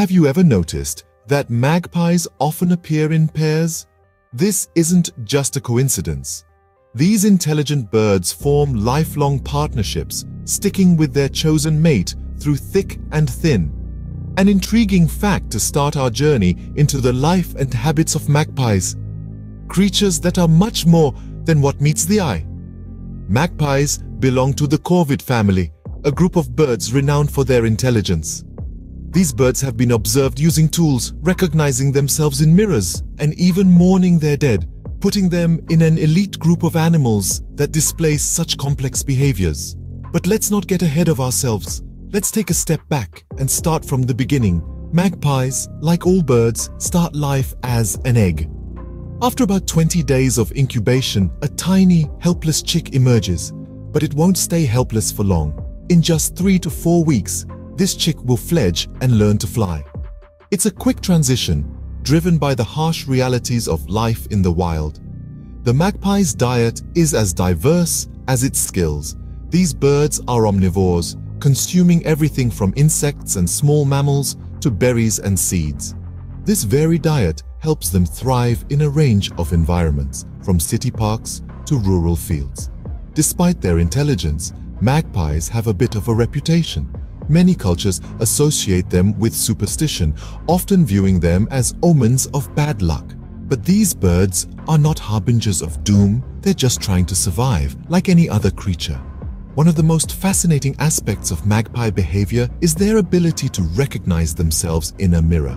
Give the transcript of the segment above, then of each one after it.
Have you ever noticed that magpies often appear in pairs? This isn't just a coincidence. These intelligent birds form lifelong partnerships, sticking with their chosen mate through thick and thin. An intriguing fact to start our journey into the life and habits of magpies. Creatures that are much more than what meets the eye. Magpies belong to the corvid family, a group of birds renowned for their intelligence. These birds have been observed using tools, recognizing themselves in mirrors, and even mourning their dead, putting them in an elite group of animals that display such complex behaviors. But let's not get ahead of ourselves. Let's take a step back and start from the beginning. Magpies, like all birds, start life as an egg. After about 20 days of incubation, a tiny, helpless chick emerges, but it won't stay helpless for long. In just three to four weeks, this chick will fledge and learn to fly. It's a quick transition, driven by the harsh realities of life in the wild. The magpie's diet is as diverse as its skills. These birds are omnivores, consuming everything from insects and small mammals to berries and seeds. This varied diet helps them thrive in a range of environments, from city parks to rural fields. Despite their intelligence, magpies have a bit of a reputation. Many cultures associate them with superstition, often viewing them as omens of bad luck. But these birds are not harbingers of doom, they're just trying to survive, like any other creature. One of the most fascinating aspects of magpie behavior is their ability to recognize themselves in a mirror.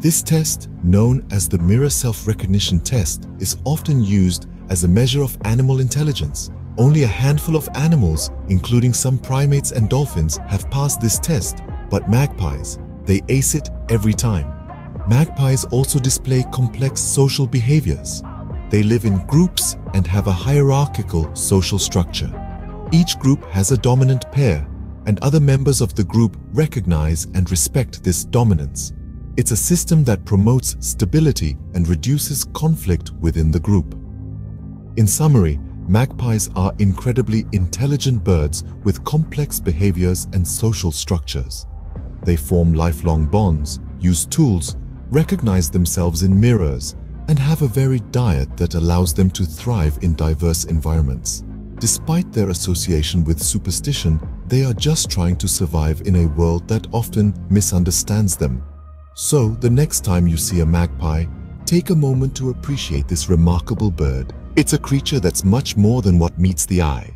This test, known as the Mirror Self-Recognition Test, is often used as a measure of animal intelligence. Only a handful of animals, including some primates and dolphins, have passed this test, but magpies, they ace it every time. Magpies also display complex social behaviors. They live in groups and have a hierarchical social structure. Each group has a dominant pair, and other members of the group recognize and respect this dominance. It's a system that promotes stability and reduces conflict within the group. In summary, Magpies are incredibly intelligent birds with complex behaviors and social structures. They form lifelong bonds, use tools, recognize themselves in mirrors, and have a varied diet that allows them to thrive in diverse environments. Despite their association with superstition, they are just trying to survive in a world that often misunderstands them. So, the next time you see a magpie, take a moment to appreciate this remarkable bird it's a creature that's much more than what meets the eye.